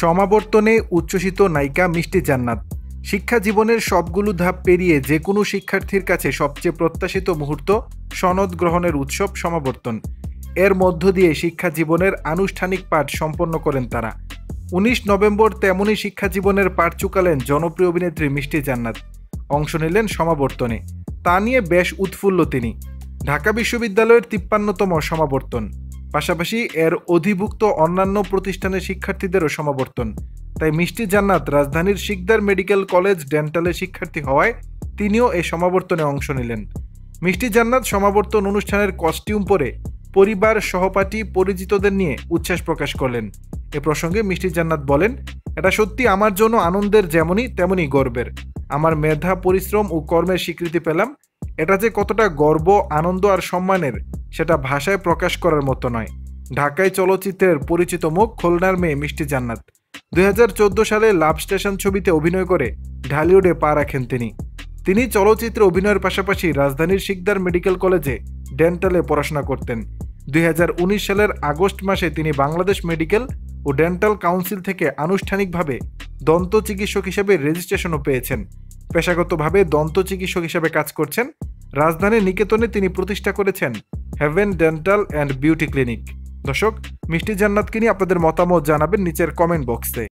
সমাবর্তনে উচ্ছ্বসিত নায়িকা মিষ্টি জান্নাত। শিক্ষা জীবনের সবগুলো ধাপ পেরিয়ে যে কোনো শিক্ষার্থীর কাছে সবচেয়ে প্রত্যাশিত মুহূর্ত সনদ গ্রহণের উৎসব সমাবর্তন। এর মধ্য দিয়ে শিক্ষা জীবনের আনুষ্ঠানিক পাঠ সম্পন্ন করেন তারা। উনিশ নভেম্বর তেমনই শিক্ষা জীবনের পাঠ চুকালেন জনপ্রিয় অভিনেত্রী মিষ্টি জান্নাত। অংশ নিলেন সমাবর্তনে। তা নিয়ে বেশ উৎফুল্ল তিনি। ঢাকা বিশ্ববিদ্যালয়ের তিপ্পান্নতম সমাবর্তন। পাশাপাশি এর অধিভুক্ত অন্যান্য প্রতিষ্ঠানের শিক্ষার্থীদেরও সমাবর্তন। তাই মিষ্টি জান্নাত রাজধানীর শিকদার মেডিকেল কলেজ ডেন্টালের শিক্ষার্থী হওয়ায় তিনিও এই সমাবর্তনে অংশ নিলেন। মিষ্টি জান্নাত সমাবর্তন অনুষ্ঠানের কস্টিউম পরে পরিবার, সহপাঠী, পরিচিতদের নিয়ে উচ্ছ্বাস প্রকাশ করলেন। এ প্রসঙ্গে মিষ্টি জান্নাত বলেন, এটা সত্যি আমার জন্য আনন্দের যেমনই তেমনই গর্বের। আমার মেধা, পরিশ্রম ও কর্মের স্বীকৃতি পেলাম এটা যে কতটা গর্ব, আনন্দ আর সম্মানের, সেটা ভাষায় প্রকাশ করার মতো নয়। ঢাকায় চলচ্চিত্রের পরিচিত মুখ খুলনার মেয়ে মিষ্টি জান্নাত। দুই হাজার চোদ্দ সালে লাভ স্টেশন ছবিতে অভিনয় করে ঢালিউডে পা রাখেন তিনি। তিনি চলচ্চিত্রে অভিনয়ের পাশাপাশি রাজধানীর শিকদার মেডিকেল কলেজে ডেন্টালে পড়াশোনা করতেন। দুই হাজার উনিশ সালের আগস্ট মাসে তিনি বাংলাদেশ মেডিকেল ও ডেন্টাল কাউন্সিল থেকে আনুষ্ঠানিকভাবে দন্ত চিকিৎসক হিসেবে রেজিস্ট্রেশনও পেয়েছেন। পেশাগতভাবে দন্ত চিকিৎসক হিসেবে কাজ করছেন। রাজধানীর নিকেতনে তিনি প্রতিষ্ঠা করেছেন heaven dental and beauty clinic দর্শক, মিষ্টি জান্নাতকে নিয়ে আপনাদের মতামত জানাবেন নিচের কমেন্ট বক্সে